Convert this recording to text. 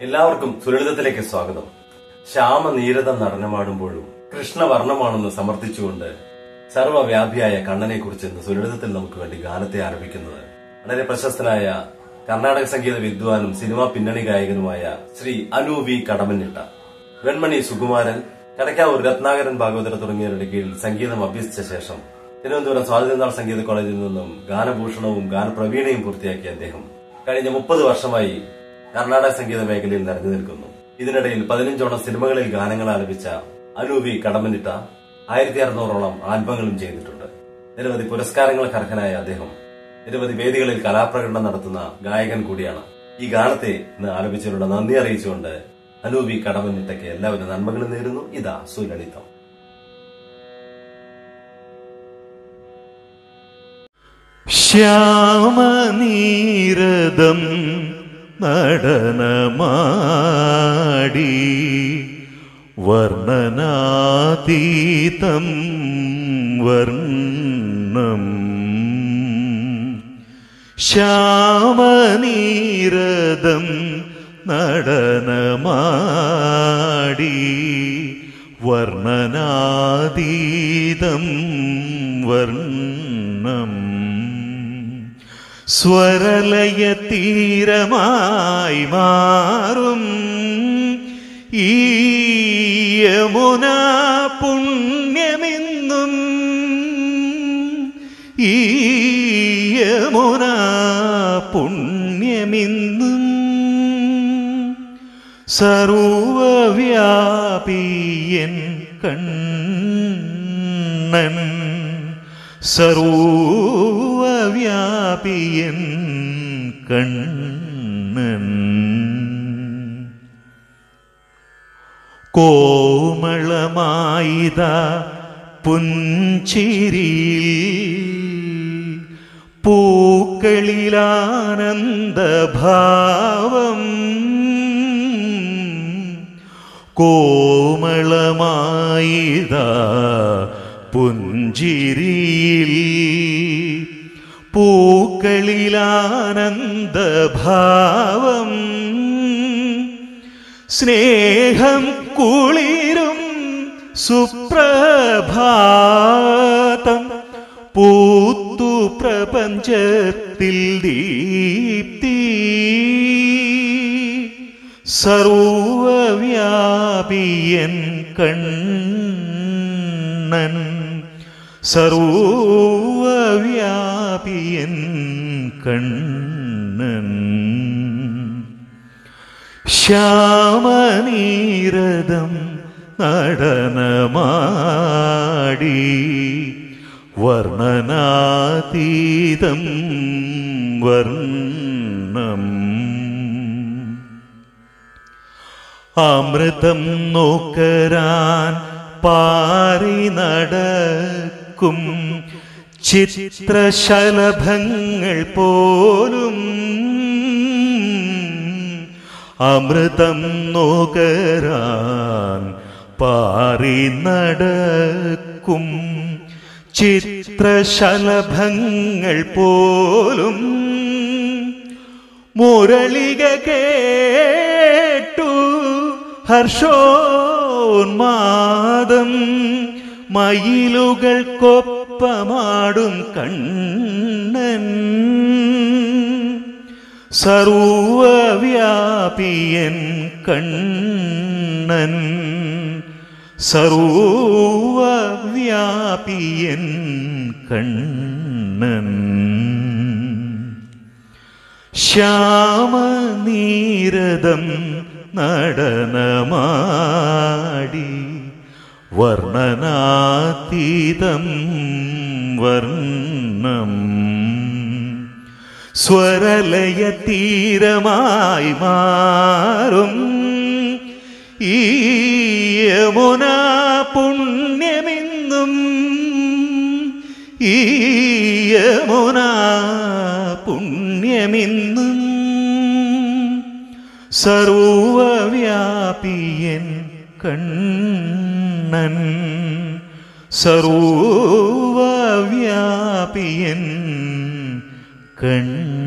എല്ലാവർക്കും സുലളിതത്തിലേക്ക് സ്വാഗതം. ശ്യാമനീരതം നടനമാടുമ്പോഴും കൃഷ്ണവർണമാണെന്ന് സമർത്ഥിച്ചുകൊണ്ട് സർവവ്യാപിയായ കണ്ണനെ കുറിച്ച് ഇന്ന് സുലളിതത്തിൽ നമുക്ക് വേണ്ടി ഗാനത്തെ ആരംഭിക്കുന്നത്. വളരെ പ്രശസ്തനായ കർണാടക സംഗീത വിദ്വാനും സിനിമാ പിന്നണി ഗായകനുമായ ശ്രീ അനു വി കടമന്നിട്ട വെൺമണി സുകുമാരൻ കടക്കാവൂർ രത്നാകരൻ ഭാഗവതര തുടങ്ങിയവരുടെ കീഴിൽ സംഗീതം അഭ്യസിച്ച ശേഷം തിരുവനന്തപുരം സ്വാതന്ത്ര്യനാൾ സംഗീത കോളേജിൽ നിന്നും ഗാനഭൂഷണവും ഗാനപ്രവീണയും പൂർത്തിയാക്കിയ അദ്ദേഹം കഴിഞ്ഞ മുപ്പത് വർഷമായി കർണാടക സംഗീത മേഖലയിൽ നിറഞ്ഞു നിൽക്കുന്നു. ഇതിനിടയിൽ പതിനഞ്ചോളം സിനിമകളിൽ ഗാനങ്ങൾ ആലപിച്ച അനൂപി കടമനിട്ട ആയിരത്തി അറുന്നൂറോളം ആൽബങ്ങളും ചെയ്തിട്ടുണ്ട്. നിരവധി പുരസ്കാരങ്ങൾക്ക് അർഹനായ അദ്ദേഹം നിരവധി വേദികളിൽ കലാപ്രകടനം നടത്തുന്ന ഗായകൻ കൂടിയാണ്. ഈ ഗാനത്തെ ഇന്ന് ആലപിച്ചവരുടെ നന്ദി അറിയിച്ചുകൊണ്ട് അനൂപി കടമനിട്ടയ്ക്ക് എല്ലാവരും നന്മകളും നേരുന്നു. ഇതാ സുലളിതം. ശ്യാമനീരദം നടനമാടി വർണനാതീതം വർണം. ശ്യാമനീരദം നടനമാടി വർണനാതീതം വർണം. സ്വരലയ തീരമായി മാറും. ഈ യമുന പുണ്യമെന്നും ഈ യമുന പുണ്യമെന്നും സർവവ്യാപിയൻ കണ്ണൻ സർവവ്യാപിയൻ കണ്ണൻ. കോമളമായിത പുഞ്ചിരിയിൽ പൂക്കളിലാനന്ദഭാവം. കോമളമായിത പുഞ്ചിരിയിൽ പൂക്കളിലാനന്ദഭാവം. സ്നേഹം കുളിരും സുപ്രഭാതം. പൂത്തു പ്രപഞ്ചത്തിൽ ദീപ്തി. സർവവ്യാപിയൻ കണ്ണൻ. സർവവ്യാപിയൻ കണ്ണൻ. ശ്യാമനീരദം നടനമാടി വർണനാതീതം വർണം. അമൃതം നോക്കരാൻ പാറി നടക്കും ചിത്രശലഭങ്ങൾ പോലും അമൃതം നോകരാൻ പാറി നടക്കും. ചിത്രശലഭങ്ങൾ പോലും മുരളിക കേട്ടു ഹർഷോന്മാദം. മയിലുകൾക്കൊപ്പമാടും കണ്ണൻ. സർവവ്യാപിയൻ കണ്ണൻ. സർവവ്യാപിയൻ കണ്ണൻ. ശ്യാമനീരദം നടനമാടി വർണനാതീതം വർണം. സ്വരലയ തീരമായി മാറും. ഈ യമുന പുണ്യമെന്നും ഈ യമുന പുണ്യമെന്നും സർവവ്യാപിയൻ കണ്ണൻ സർവവ്യാപിയൻ കണ്ണൻ.